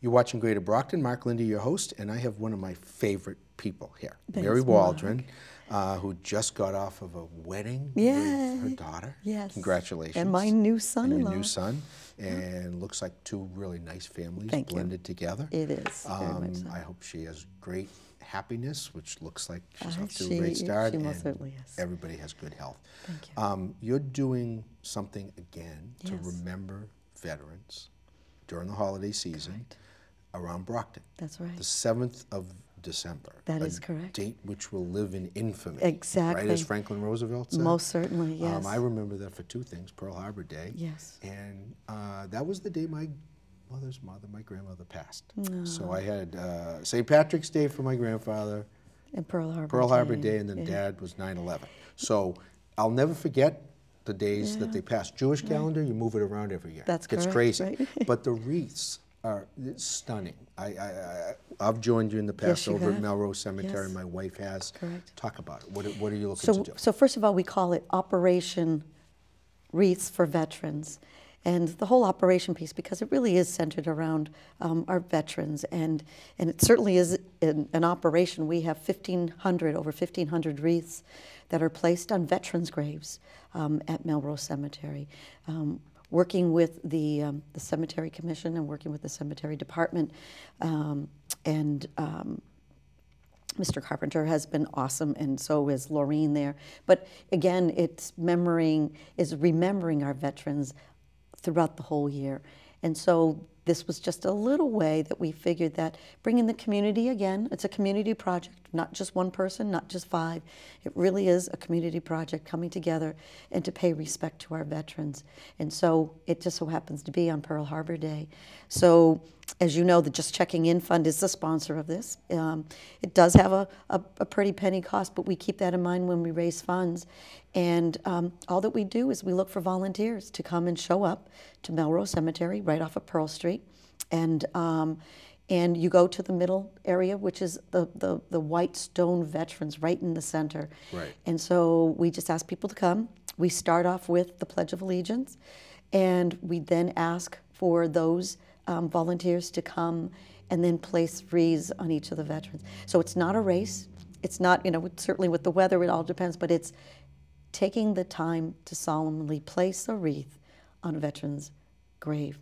You're watching Greater Brockton. Mark Linde, your host, and I have one of my favorite people here, Thanks, Mary Waldron, uh, who just got off of a wedding with her daughter. Yes. Congratulations. And my new son-in-law. your new son. And looks like two really nice families Thank you. blended together. It is, Um, so. I hope she has great happiness, which looks like she's Uh, off to a great start. she most certainly is. Everybody has good health. Thank you. Um, you're doing something again to remember veterans during the holiday season Correct. Around Brockton. That's right. The 7th of December. That is correct. Date which will live in infamy. Exactly. Right as Franklin Roosevelt said. Most certainly, yes. Um, I remember that for two things Pearl Harbor Day. Yes. And uh, that was the day my mother's mother, my grandmother, passed. So I had uh, St. Patrick's Day for my grandfather, and Pearl Harbor. Pearl Harbor Day, Day, and then yeah. Dad was 9 11. So I'll never forget the days that they passed. Jewish calendar, you move it around every year. That's It's correct, crazy. right? but the wreaths are stunning. I, I, I, I've joined you in the past Yes, over at. Melrose Cemetery. Yes. My wife has. Correct. Talk about it. What, are- what are you looking So, to do? so first of all, we call it Operation Wreaths for Veterans. And the whole operation piece, because it really is centered around um, our veterans, and, and it certainly is an, an operation. We have 1,500, over 1,500 wreaths that are placed on veterans' graves um, at Melrose Cemetery. Um, working with the, um, the Cemetery Commission and working with the Cemetery Department, um, and um, Mr. Carpenter has been awesome, and so is Laureen there. But again, it's remembering is remembering our veterans throughout the whole year. And so this was just a little way that we figured that bringing the community again, it's a community project, not just one person, not just five. It really is a community project coming together and to pay respect to our veterans. And so it just so happens to be on Pearl Harbor Day. So as you know, the Just Checking In Fund is the sponsor of this. Um, it does have a, a, a pretty penny cost, but we keep that in mind when we raise funds. And um, all that we do is we look for volunteers to come and show up to Melrose Cemetery right off of Pearl Street. And, um, and you go to the middle area, which is the, the, the white stone veterans right in the center. Right. And so we just ask people to come. We start off with the Pledge of Allegiance, and we then ask for those um, volunteers to come and then place wreaths on each of the veterans. So it's not a race. It's not, you know, certainly with the weather, it all depends, but it's taking the time to solemnly place a wreath on a veteran's grave.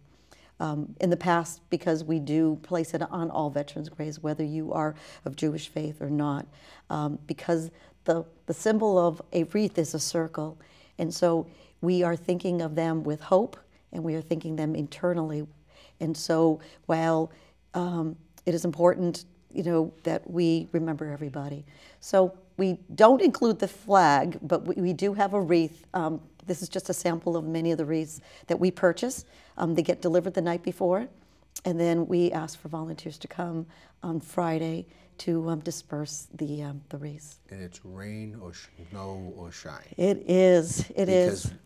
Um, in the past, because we do place it on all veterans' graves, whether you are of Jewish faith or not, um, because the, the symbol of a wreath is a circle. And so we are thinking of them with hope and we are thinking them internally. And so while um, it is important, you know, that we remember everybody. So we don't include the flag, but we, we do have a wreath. Um, this is just a sample of many of the wreaths that we purchase. Um, they get delivered the night before, and then we ask for volunteers to come on Friday to um, disperse the, um, the wreaths. and it's rain or snow or shine. It is, it is. because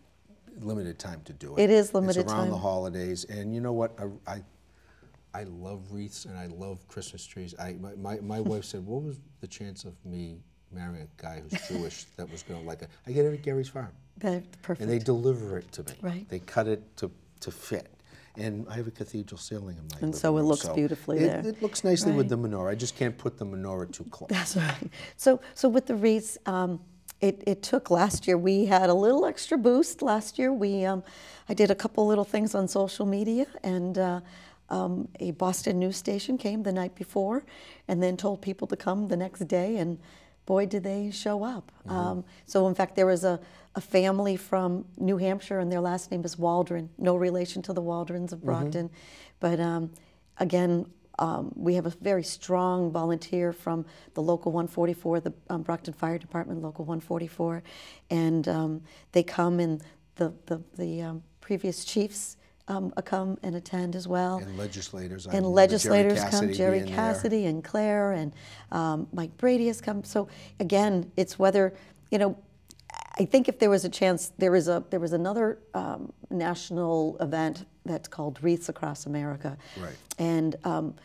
limited time to do it. It is limited It's around the holidays, and you know what? I, I, I love wreaths and I love Christmas trees. I, my, my, my wife said, "What was the chance of me marrying a guy who's Jewish that was going to like it?" I get it at Gary's Farm, That's perfect. and they deliver it to me. Right. They cut it to to fit. And I have a cathedral ceiling in my And so it room, looks beautifully it, there. It looks nicely with the menorah. I just can't put the menorah too close. That's right. So, so with the wreaths, um, it, it took last year. We had a little extra boost last year. We, um, I did a couple little things on social media, and uh, um, a Boston news station came the night before, and then told people to come the next day, and boy, did they show up. Um, so, in fact, there was a, a family from New Hampshire, and their last name is Waldron. No relation to the Waldrons of Brockton, but um, again, um, we have a very strong volunteer from the local 144, the um, Brockton Fire Department, local 144, and um, they come and the the, the um, previous chiefs um, come and attend as well. And legislators. I And remember Jerry legislators come, Jerry being there. Cassidy and Claire and um, Mike Brady has come. So again, it's whether you know. I think if there was a chance, there is a there was another um, national event that's called Wreaths Across America, Right. and um,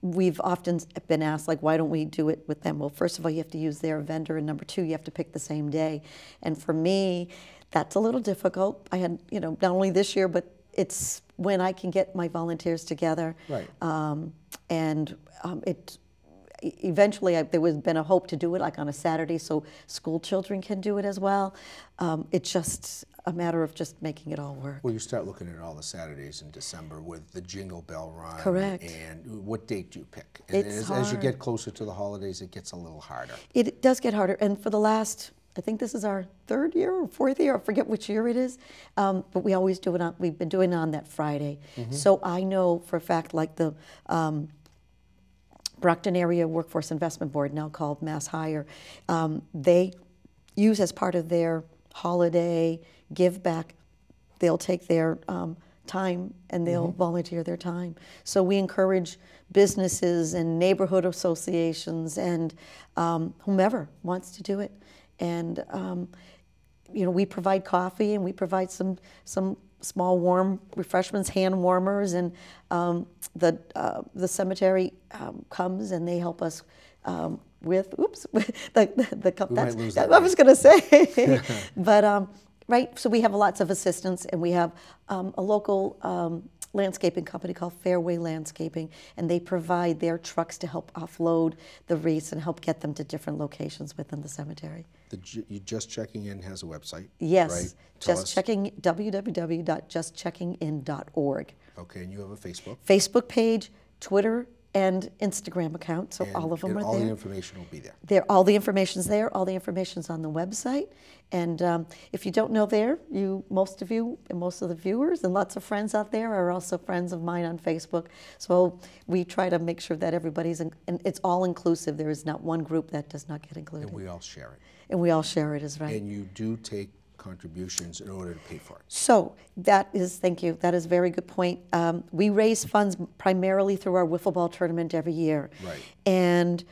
we've often been asked, like, why don't we do it with them? Well, first of all, you have to use their vendor, and number two, you have to pick the same day. And for me, that's a little difficult. I had, you know, not only this year, but it's when I can get my volunteers together. Right. Um, and um, it eventually I, there was been a hope to do it like on a Saturday so school children can do it as well. Um, it's just a matter of just making it all work. Well, you start looking at all the Saturdays in December with the Jingle Bell Run. Correct. And what date do you pick? And It's as, as you get closer to the holidays, it gets a little harder. It does get harder, and for the last, I think this is our third year or fourth year, I forget which year it is, um, but we always do it on, we've been doing it on that Friday. So I know for a fact, like the um, Brockton Area Workforce Investment Board, now called MassHire, um, they use as part of their holiday give back, they'll take their um, time and they'll volunteer their time. So we encourage businesses and neighborhood associations and um, whomever wants to do it. And um, you know, we provide coffee and we provide some some small warm refreshments, hand warmers, and um, the uh, the cemetery um, comes and they help us um, with oops the the cup. That's that I was going to say, but um, right. So we have lots of assistance, and we have um, a local. Landscaping company called Fairway Landscaping, and they provide their trucks to help offload the wreaths and help get them to different locations within the cemetery. The, you just checking in has a website. Yes, Right? Tell just us. checking www.justcheckingin.org. Okay, and you have a Facebook. Facebook page, Twitter, and Instagram account. So and- all of them are all the information will be there. There, all the information's there. All the information's on the website. And um, if you don't know there, you most of you and most of the viewers and lots of friends out there are also friends of mine on Facebook. So we try to make sure that everybody's in, and it's all inclusive. There is not one group that does not get included, And we all share it. and we all share it as right. And you do take contributions in order to pay for it. So that is, thank you. That is a very good point. Um, we raise funds primarily through our wiffle ball tournament every year, Right. and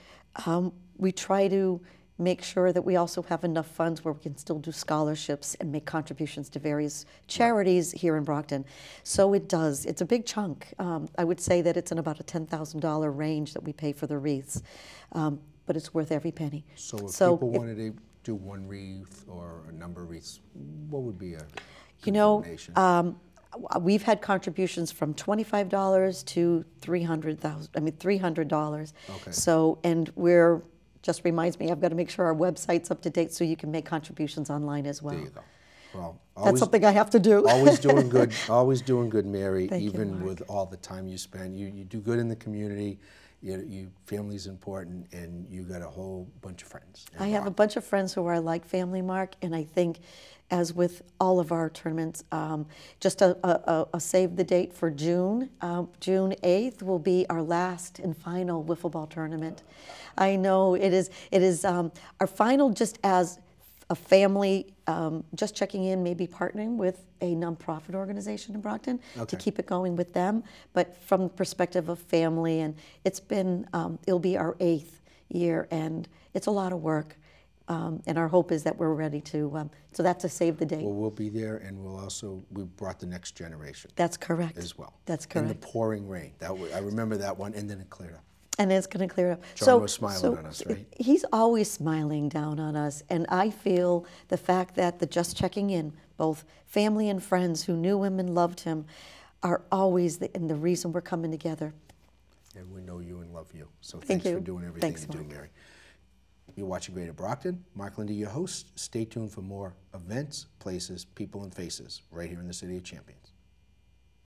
um, we try to make sure that we also have enough funds where we can still do scholarships and make contributions to various charities here in Brockton. So it does. It's a big chunk. Um, I would say that it's in about a ten thousand dollar range that we pay for the wreaths, um, but it's worth every penny. So if So people if- wanted to do one wreath or a number of wreaths, what would be a You know, um, we've had contributions from twenty-five dollars to three hundred thousand. I mean, three hundred dollars. Okay. So, and we're just reminds me, I've got to make sure our website's up to date so you can make contributions online as well. there you go. Well, That's something I have to do. always doing good. Always doing good, Mary. Thank you, even Mark. with all the time you spend, you, you do good in the community. You, you family's important, and you got a whole bunch of friends. I have a bunch of friends who are like family, Mark, and I think, as with all of our tournaments, um, just a, a, a- a save the date for June. Um, June 8th will be our last and final wiffle ball tournament. I know it is. It is um, our final, just as a family, um, just checking in, maybe partnering with a nonprofit organization in Brockton Okay. to keep it going with them. But from the perspective of family, and it's been, um, it'll be our eighth year, and it's a lot of work. Um, and our hope is that we're ready to. Um, so that's a save the date. Well, we'll be there, and we'll also we brought the next generation that's correct. as well. That's correct. In the pouring rain. That I remember that one, and then it cleared up. And it's going to clear up. John so, was smiling so on us, right? He's always smiling down on us, and I feel the fact that the just checking in, both family and friends who knew him and loved him, are always the, and the reason we're coming together. And we know you and love you. So Thank thanks for doing everything Thanks, you do, Mark. Mary. You're watching Greater Brockton. Mark Linde, your host. Stay tuned for more events, places, people, and faces right here in the City of Champions.